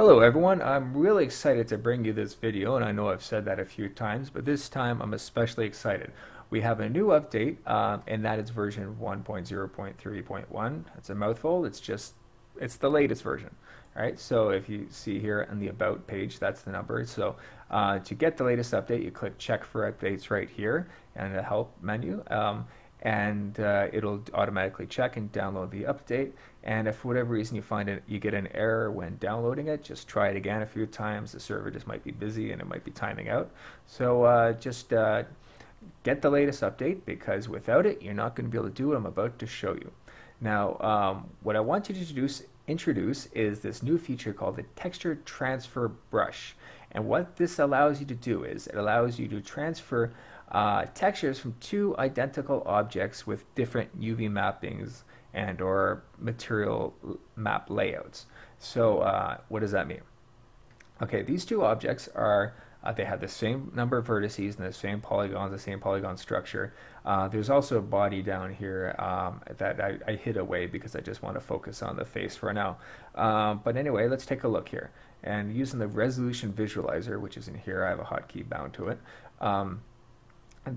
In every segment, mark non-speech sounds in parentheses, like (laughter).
Hello everyone, I'm really excited to bring you this video and I know I've said that a few times but this time I'm especially excited. We have a new update um, and that is version 1.0.3.1. It's a mouthful, it's just, it's the latest version. Right, so if you see here on the about page, that's the number. So uh, to get the latest update, you click check for updates right here in the help menu. Um, and uh, it'll automatically check and download the update. And if for whatever reason you find it, you get an error when downloading it, just try it again a few times. The server just might be busy and it might be timing out. So uh, just uh, get the latest update because without it, you're not going to be able to do what I'm about to show you. Now, um, what I want you to introduce, introduce is this new feature called the Texture Transfer Brush. And what this allows you to do is it allows you to transfer uh, textures from two identical objects with different UV mappings and or material map layouts. So uh, what does that mean? Okay, these two objects are uh, they have the same number of vertices and the same polygons, the same polygon structure. Uh, there's also a body down here um, that I, I, hid away because I just want to focus on the face for now. Um, but anyway, let's take a look here. And using the resolution visualizer, which is in here, I have a hotkey bound to it. Um,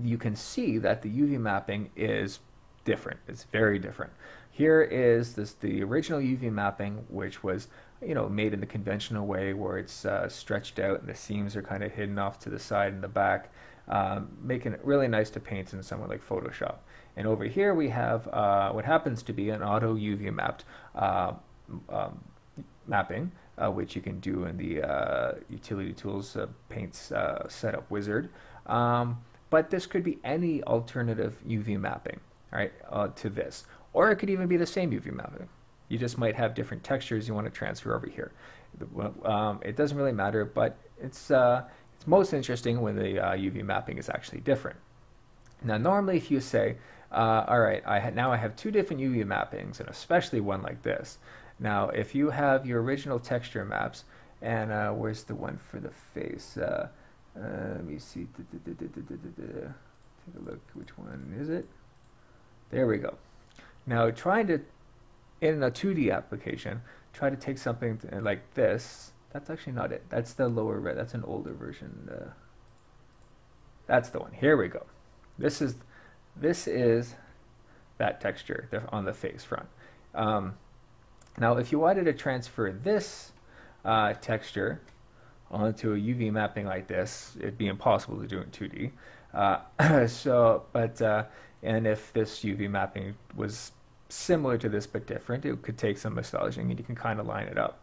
you can see that the UV mapping is different. It's very different. Here is this the original UV mapping, which was you know made in the conventional way, where it's uh, stretched out and the seams are kind of hidden off to the side and the back, um, making it really nice to paint in somewhere like Photoshop. And over here we have uh, what happens to be an auto UV mapped uh, um, mapping, uh, which you can do in the uh, utility tools uh, paints setup wizard. Um, but this could be any alternative UV mapping, right, uh, to this. Or it could even be the same UV mapping. You just might have different textures you want to transfer over here. Um, it doesn't really matter, but it's, uh, it's most interesting when the uh, UV mapping is actually different. Now, normally if you say, uh, all right, I now I have two different UV mappings, and especially one like this. Now, if you have your original texture maps, and uh, where's the one for the face? Uh, let me see. Take a look. Which one is it? There we go. Now, trying to, in a 2D application, try to take something like this. That's actually not it. That's the lower red. That's an older version. Uh, that's the one. Here we go. This is this is that texture on the face front. Um, now, if you wanted to transfer this uh, texture onto a UV mapping like this, it'd be impossible to do in 2D. Uh, (clears throat) so, but, uh, and if this UV mapping was similar to this but different, it could take some massaging and you can kind of line it up.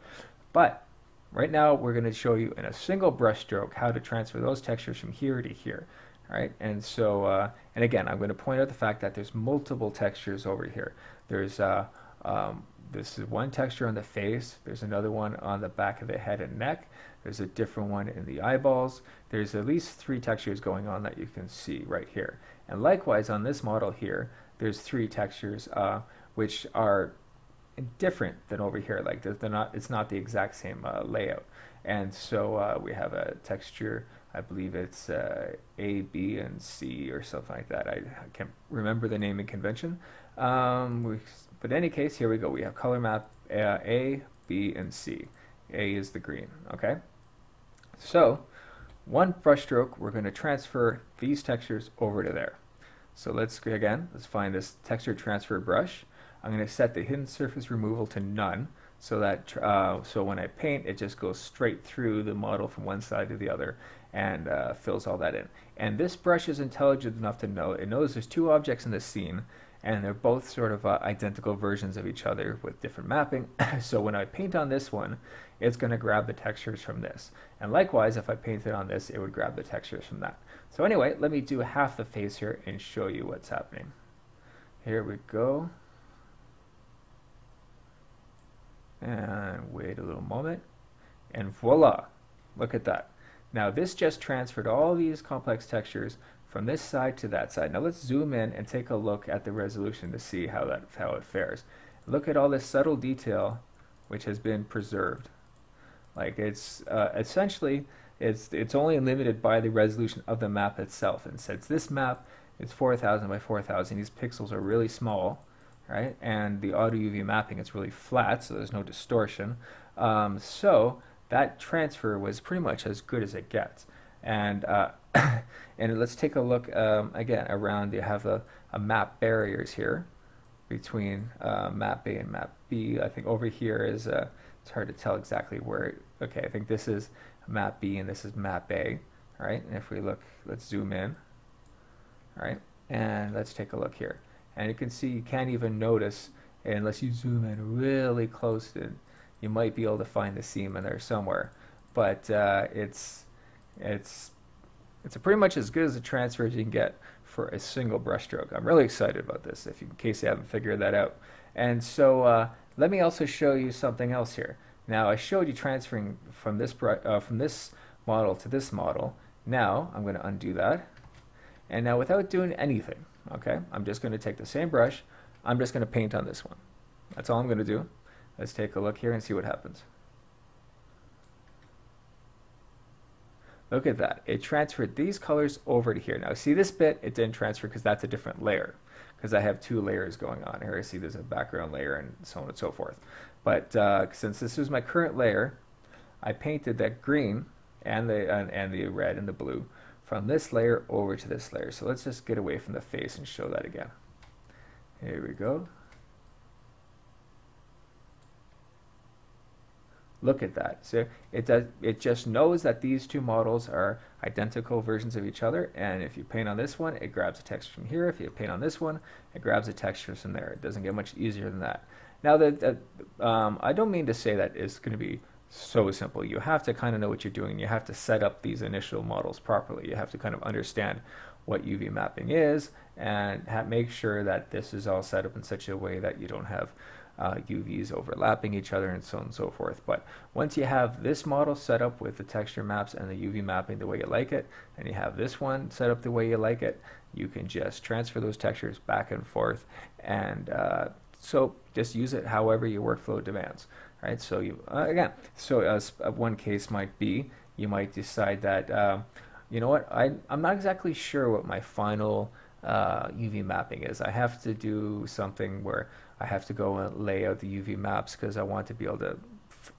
But right now we're going to show you in a single brush stroke how to transfer those textures from here to here. All right, and so, uh, and again, I'm going to point out the fact that there's multiple textures over here. There's uh, um, this is one texture on the face. There's another one on the back of the head and neck. There's a different one in the eyeballs. There's at least three textures going on that you can see right here. And likewise on this model here, there's three textures uh, which are different than over here. Like they're not, it's not the exact same uh, layout. And so uh, we have a texture, I believe it's uh, A, B, and C or something like that. I, can't remember the naming convention. Um, we, but in any case, here we go. We have color map uh, A, B, and C. A is the green, okay? So, one brushstroke, we're going to transfer these textures over to there. So let's, again, let's find this texture transfer brush. I'm going to set the hidden surface removal to none so that uh, so when I paint it just goes straight through the model from one side to the other and uh, fills all that in. And this brush is intelligent enough to know it knows there's two objects in the scene and they're both sort of uh, identical versions of each other with different mapping. (laughs) so when I paint on this one, it's going to grab the textures from this. And likewise, if I painted on this, it would grab the textures from that. So anyway, let me do half the face here and show you what's happening. Here we go. And wait a little moment. And voila, look at that. Now this just transferred all these complex textures from this side to that side. Now let's zoom in and take a look at the resolution to see how that how it fares. Look at all this subtle detail which has been preserved. Like it's uh, essentially it's it's only limited by the resolution of the map itself. And since this map is 4,000 by 4,000, these pixels are really small, right? And the auto UV mapping is really flat, so there's no distortion. Um, so that transfer was pretty much as good as it gets. And uh, (coughs) and let's take a look um, again around. You have a, a map barriers here between uh, map A and map B. I think over here is uh, it's hard to tell exactly where. Okay, I think this is map B and this is map A. All right, and if we look, let's zoom in. All right, and let's take a look here. And you can see you can't even notice unless you zoom in really close. And you might be able to find the seam in there somewhere, but uh, it's it's it's pretty much as good as a transfer as you can get for a single brushstroke. I'm really excited about this, if you, in case you haven't figured that out. And so uh, let me also show you something else here. Now I showed you transferring from this uh, from this model to this model. Now I'm going to undo that. And now without doing anything, okay, I'm just going to take the same brush. I'm just going to paint on this one. That's all I'm going to do. Let's take a look here and see what happens. Look at that. It transferred these colors over to here. Now see this bit, it didn't transfer because that's a different layer because I have two layers going on here. I see there's a background layer and so on and so forth. But uh, since this is my current layer, I painted that green and the, and, and the red and the blue from this layer over to this layer. So let's just get away from the face and show that again. Here we go. Look at that. So it does. It just knows that these two models are identical versions of each other. And if you paint on this one, it grabs a texture from here. If you paint on this one, it grabs a texture from there. It doesn't get much easier than that. Now, that, um, I don't mean to say that it's going to be so simple. You have to kind of know what you're doing. You have to set up these initial models properly. You have to kind of understand what UV mapping is and make sure that this is all set up in such a way that you don't have uh, UVs overlapping each other and so on and so forth. But once you have this model set up with the texture maps and the UV mapping the way you like it, and you have this one set up the way you like it, you can just transfer those textures back and forth. And uh, so just use it however your workflow demands. Right. So you uh, again, so as uh, one case might be, you might decide that uh, you know what I I'm not exactly sure what my final UV uh, mapping is. I have to do something where I have to go and lay out the UV maps because I want to be able to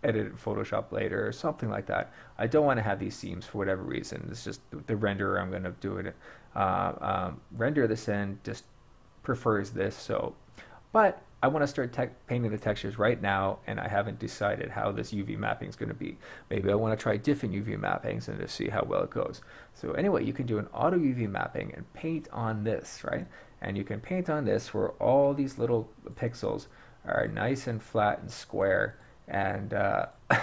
edit in Photoshop later or something like that. I don't want to have these seams for whatever reason. It's just the renderer I'm going to do it. Uh, um, render this in just prefers this. So, but I want to start painting the textures right now, and I haven't decided how this UV mapping is going to be. Maybe I want to try different UV mappings and just see how well it goes. So anyway, you can do an auto UV mapping and paint on this, right? and you can paint on this where all these little pixels are nice and flat and square and uh, (laughs)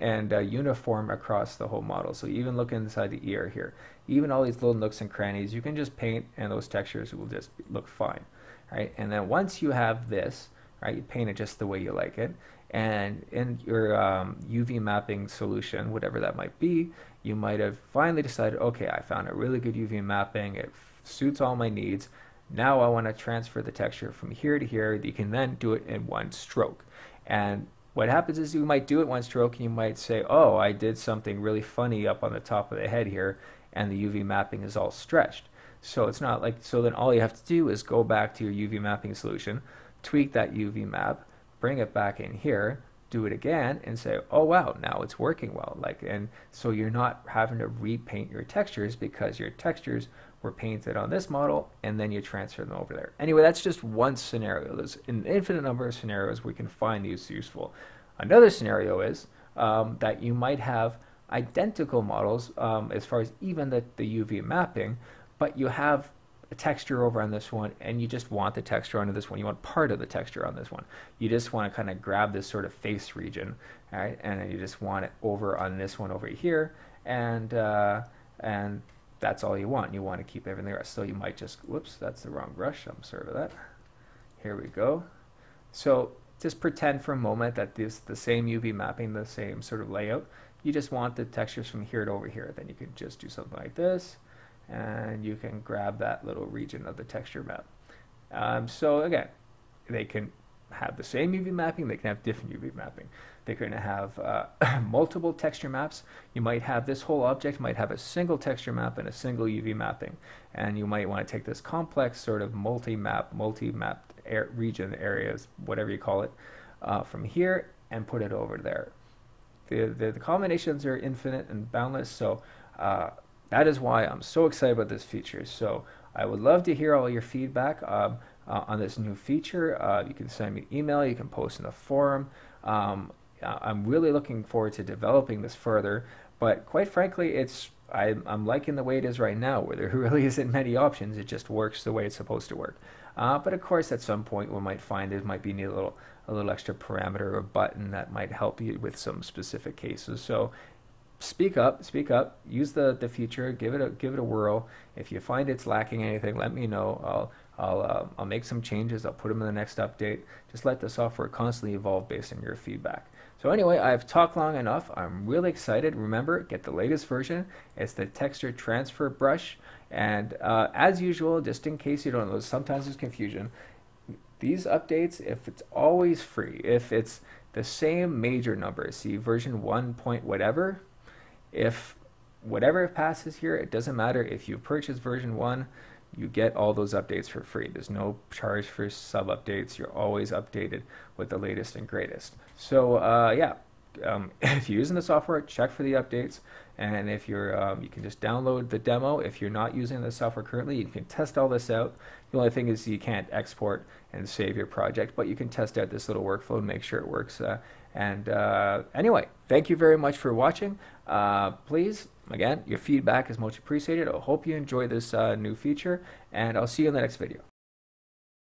and uh, uniform across the whole model. So even look inside the ear here, even all these little nooks and crannies, you can just paint and those textures will just look fine, right? And then once you have this, right, you paint it just the way you like it. And in your um, UV mapping solution, whatever that might be, you might have finally decided, okay, I found a really good UV mapping. It suits all my needs. Now I want to transfer the texture from here to here. You can then do it in one stroke. And what happens is you might do it one stroke and you might say, oh, I did something really funny up on the top of the head here and the UV mapping is all stretched. So it's not like, so then all you have to do is go back to your UV mapping solution, tweak that UV map, bring it back in here, do it again and say, oh wow, now it's working well. Like, and so you're not having to repaint your textures because your textures were painted on this model and then you transfer them over there. Anyway, that's just one scenario. There's an infinite number of scenarios we can find these useful. Another scenario is um, that you might have identical models um, as far as even the, the UV mapping, but you have a texture over on this one and you just want the texture onto this one. You want part of the texture on this one. You just want to kind of grab this sort of face region, right? And you just want it over on this one over here. And, uh, and that's all you want. You want to keep everything else. So you might just, whoops, that's the wrong brush. I'm sorry for that. Here we go. So just pretend for a moment that this the same UV mapping, the same sort of layout. You just want the textures from here to over here. Then you can just do something like this, and you can grab that little region of the texture map. Um, so again, they can have the same UV mapping, they can have different UV mapping. They're going to have uh, (coughs) multiple texture maps. You might have this whole object might have a single texture map and a single UV mapping. And you might want to take this complex sort of multi-map, multi-mapped region areas, whatever you call it, uh, from here and put it over there. the, the, the combinations are infinite and boundless. So uh, that is why I'm so excited about this feature. So I would love to hear all your feedback um, uh, on this new feature. Uh, you can send me an email. You can post in the forum. Um, I'm really looking forward to developing this further. But quite frankly, it's I, I'm liking the way it is right now, where there (laughs) really isn't many options. It just works the way it's supposed to work. Uh, but of course, at some point, we might find it might be need a little a little extra parameter or button that might help you with some specific cases. So speak up, speak up. Use the the feature. Give it a give it a whirl. If you find it's lacking anything, let me know. I'll I'll uh, I'll make some changes. I'll put them in the next update. Just let the software constantly evolve based on your feedback. So anyway, I've talked long enough. I'm really excited. Remember, get the latest version. It's the texture transfer brush. And uh, as usual, just in case you don't know, sometimes there's confusion. These updates, if it's always free, if it's the same major number, see version 1 point whatever, if whatever passes here, it doesn't matter if you purchase version 1, you get all those updates for free. There's no charge for sub updates. You're always updated with the latest and greatest. So uh, yeah, um, (laughs) if you're using the software, check for the updates. And if you're, um, you can just download the demo. If you're not using the software currently, you can test all this out. The only thing is you can't export and save your project, but you can test out this little workflow and make sure it works. Uh, and uh, anyway, thank you very much for watching. Uh, please, again, your feedback is much appreciated. I hope you enjoy this uh, new feature, and I'll see you in the next video.